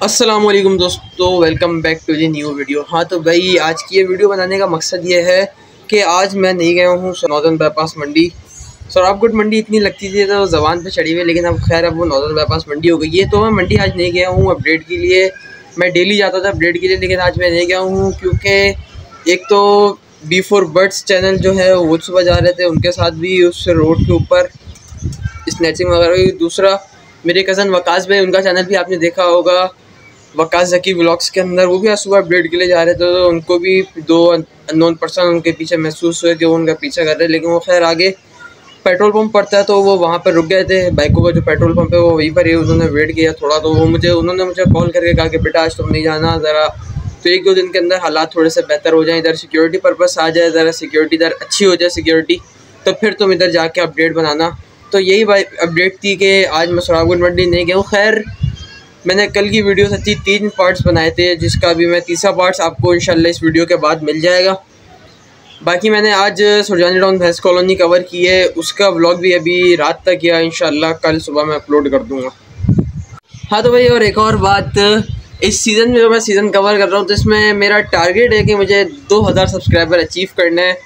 वालेकुम दोस्तों welcome back to the new video हाँ तो भाई, आज की ये वीडियो बनाने का मकसद ये है कि आज मैं नहीं गया हूँ नॉर्दर्न बाईपास मंडी। सौराबगढ़ मंडी इतनी लगती थी तो जबान पे चढ़ी हुई, लेकिन अब खैर, अब वो नॉर्दर्न बाईपास मंडी हो गई है। तो मैं मंडी आज नहीं गया हूँ अपडेट के लिए। मैं डेली जाता था अपडेट के लिए, लेकिन आज मैं नहीं गया हूँ क्योंकि एक तो बी फोर बर्ड्स चैनल जो है, वो सुबह जा रहे थे, उनके साथ भी उस रोड के ऊपर स्नैचिंग वगैरह दूसरा, मेरे कज़न वकास भाई, उनका चैनल भी आपने देखा होगा। वकास जकी ब्लॉग्स के अंदर, वो भी आज सुबह अपडेट के लिए जा रहे थे तो उनको भी दो अननोन पर्सन उनके पीछे महसूस हुए कि वो उनका पीछा कर रहे लेकिन वो खैर आगे पेट्रोल पंप पड़ता है तो वो वहाँ पर रुक गए थे। बाइकों का जो पेट्रोल पंप है, वो वहीं पर ही उन्होंने वेट किया थोड़ा तो वो मुझे, उन्होंने मुझे कॉल करके कहा कि, बेटा, आज तुम नहीं जाना, ज़रा तो एक दो दिन के अंदर हालात थोड़े से बेहतर हो जाए, इधर सिक्योरिटी पर्पस आ जाए, ज़रा सिक्योरिटी इधर अच्छी हो जाए सिक्योरिटी तो फिर तुम इधर जाके अपडेट बनाना। तो यही अपडेट थी कि आज मैं सुरागुल मंडी नहीं गया हूँ। खैर मैंने कल की वीडियो सच्ची तीन पार्ट्स बनाए थे जिसका भी मैं तीसरा पार्ट्स आपको इंशाल्लाह इस वीडियो के बाद मिल जाएगा। बाकी मैंने आज सुरजानी टाउन भैंस कॉलोनी कवर की है उसका व्लॉग भी अभी रात तक किया इंशाल्लाह कल सुबह मैं अपलोड कर दूँगा। हाँ तो भाई और एक और बात इस सीज़न में जो मैं सीज़न कवर कर रहा हूँ तो इसमें मेरा टारगेट है कि मुझे 2000 सब्सक्राइबर अचीव करना है।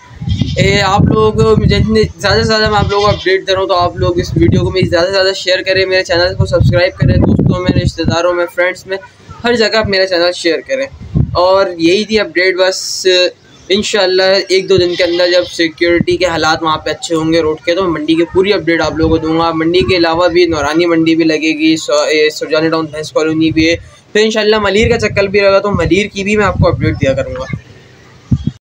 ए, आप लोग जितने ज़्यादा से ज़्यादा मैं आप लोगों को अपडेट दे रहा हूँ तो आप लोग इस वीडियो को मेरी ज़्यादा से ज़्यादा शेयर करें मेरे चैनल को सब्सक्राइब करें दोस्तों में, रिश्तेदारों में फ्रेंड्स में, हर जगह आप मेरा चैनल शेयर करें। और यही थी अपडेट बस इन एक दो दिन के अंदर जब सिक्योरिटी के हालात वहाँ पे अच्छे होंगे रोड के तो मंडी की पूरी अपडेट आप लोगों को दूँगा। मंडी के अलावा भी नौरानी मंडी भी लगेगी सुरजानी टाउन भैंस कॉलोनी भी है। फिर इंशाल्लाह मलिर का चक्कर भी रहेगा तो मलिर की भी मैं आपको अपडेट दिया करूँगा।